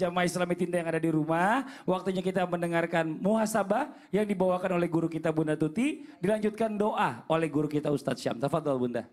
Jamaah Islami Tinta yang ada di rumah, waktunya kita mendengarkan muhasabah yang dibawakan oleh guru kita Bunda Tuti, dilanjutkan doa oleh guru kita Ustadz Syam. Tafadhol Bunda.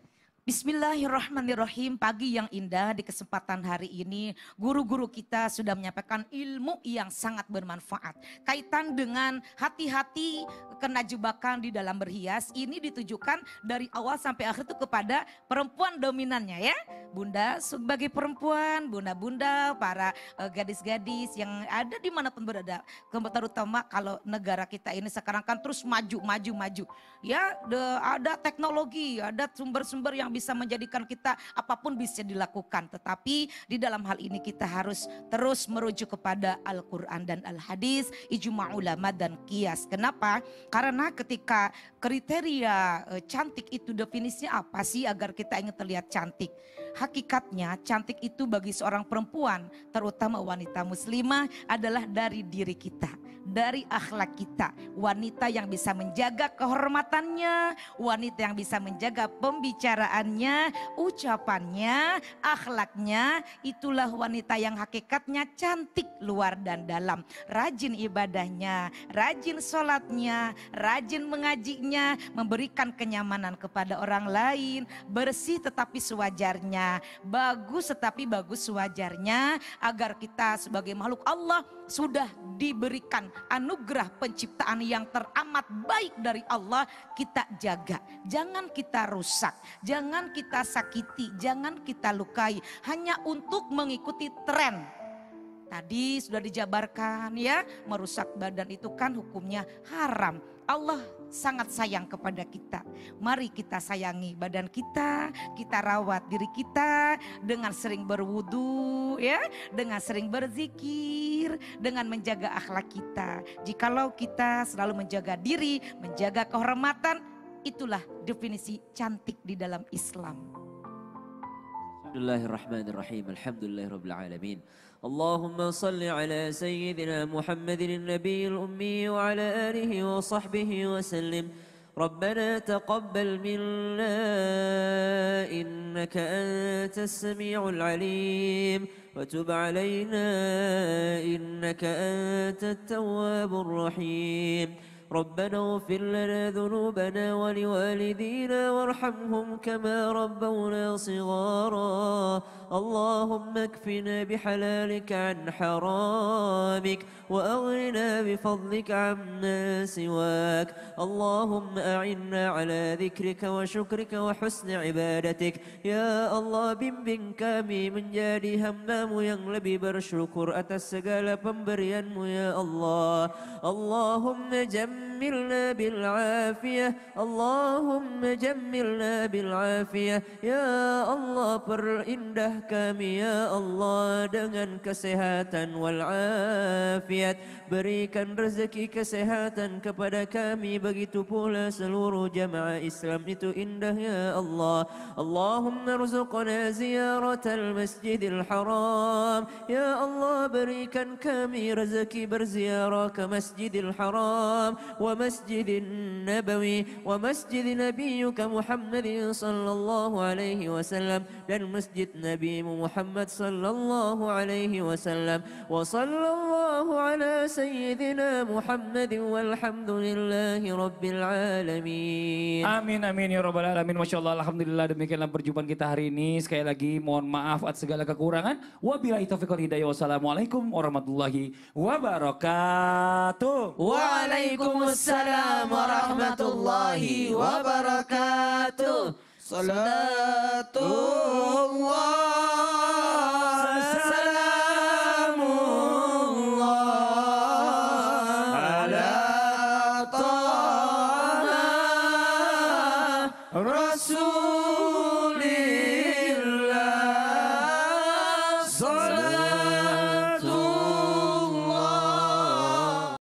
Bismillahirrahmanirrahim. Pagi yang indah di kesempatan hari ini guru-guru kita sudah menyampaikan ilmu yang sangat bermanfaat. Kaitan dengan hati-hati kena jebakan di dalam berhias ini ditujukan dari awal sampai akhir itu kepada perempuan dominannya ya. Bunda sebagai perempuan, bunda-bunda, para uh, gadis-gadis yang ada di mana pun berada. Terutama kalau negara kita ini sekarang kan terus maju, maju, maju. Ya ada teknologi, ada sumber-sumber yang bisa menjadikan kita apa pun bisa dilakukan. Tetapi di dalam hal ini kita harus terus merujuk kepada Al-Quran dan Al-Hadis, ijma ulama dan kias. Kenapa? Karena ketika kriteria e, cantik itu definisinya apa sih agar kita ingin terlihat cantik? Hakikatnya cantik itu bagi seorang perempuan, terutama wanita muslimah adalah dari diri kita dari akhlak kita. Wanita yang bisa menjaga kehormatannya, wanita yang bisa menjaga pembicaraannya, ucapannya, akhlaknya. Itulah wanita yang hakikatnya cantik luar dan dalam. Rajin ibadahnya, rajin sholatnya, rajin mengajinya, memberikan kenyamanan kepada orang lain, bersih tetapi sewajarnya, bagus tetapi bagus sewajarnya, agar kita sebagai makhluk Allah sudah diberikan anugerah penciptaan yang teramat baik dari Allah kita jaga. Jangan kita rusak, jangan kita sakiti, jangan kita lukai hanya untuk mengikuti tren. Tadi sudah dijabarkan ya, merusak badan itu kan hukumnya haram. Allah sangat sayang kepada kita. Mari kita sayangi badan kita, kita rawat diri kita dengan sering berwudu ya, dengan sering berzikir, terakhir dengan menjaga akhlak kita. Jikalau kita selalu menjaga diri, menjaga kehormatan, itulah definisi cantik di dalam Islam. Bismillahirrahmanirrahim. Alhamdulillahirrahmanirrahim. Allahumma salli ala Sayyidina Muhammadin Nabi al-Ummi wa ala alihi wa sahbihi wa sallim. ربنا تقبل منا إنك أنت السميع العليم وتب علينا إنك أنت التواب الرحيم ربنا اغفر لنا ذنوبنا ولوالدينا وارحمهم كما ربونا صغارا. اللهم اكفنا بحلالك عن حرامك وأغننا بفضلك عما سواك. اللهم أعنا على ذكرك وشكرك وحسن عبادتك. يا الله bimbing kami menjadi hambamu yang lebih bersyukur atas segala pemberianmu ya Allah Allahumma جملنا بالعافية اللهم جملنا بالعافية يا الله perindah kami ya Allah dengan kesehatan wal afiat berikan rezeki kesehatan kepada kami begitu pula seluruh jamaah Islam itu indah ya Allah Allahumma rzuqna ziyaratal masjidil haram ya Allah berikan kami rezeki berziarah ke masjidil haram masjidin nabawi wa masjid nabiyuka Muhammadin sallallahu alaihi wasallam dan masjid Nabi Muhammad sallallahu alaihi wasallam wa sallallahu ala sayyidina Muhammad walhamdulillahi rabbil alamin. Amin amin ya rabbal alamin. Alhamdulillah demikianlah perjumpaan kita hari ini. Sekali lagi mohon maaf atas segala kekurangan. Wabillahi taufiq wal hidayah. Wassalamualaikum warahmatullahi wabarakatuh. Waalaikumsalam warahmatullahi wabarakatuh. Salatullah